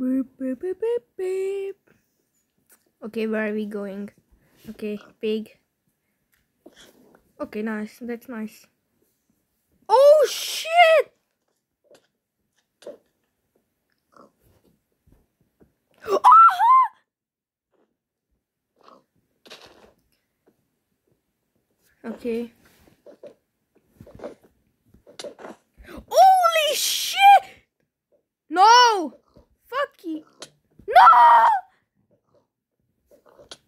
Okay, where are we going? Okay, pig. Okay, nice. That's nice. Oh shit! Okay. Holy shit!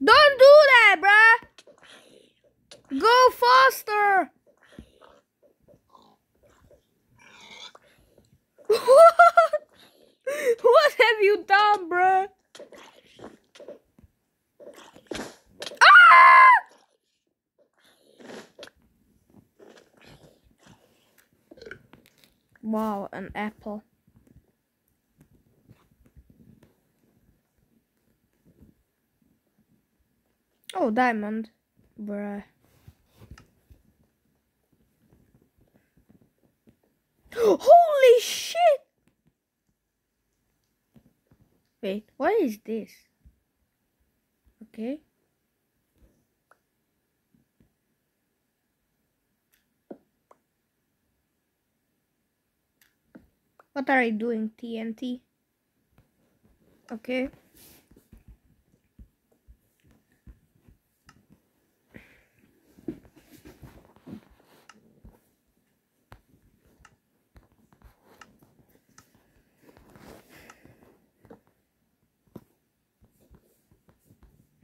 Don't do that, bruh! Go faster! what have you done, bruh? Ah! Wow, an apple. Oh, diamond. Bruh. Holy shit! Wait, what is this? Okay. What are you doing, TNT? Okay.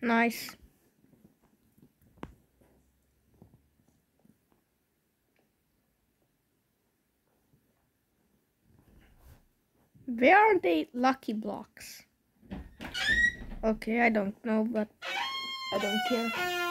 Nice. Where are the lucky blocks? Okay, I don't know, but I don't care.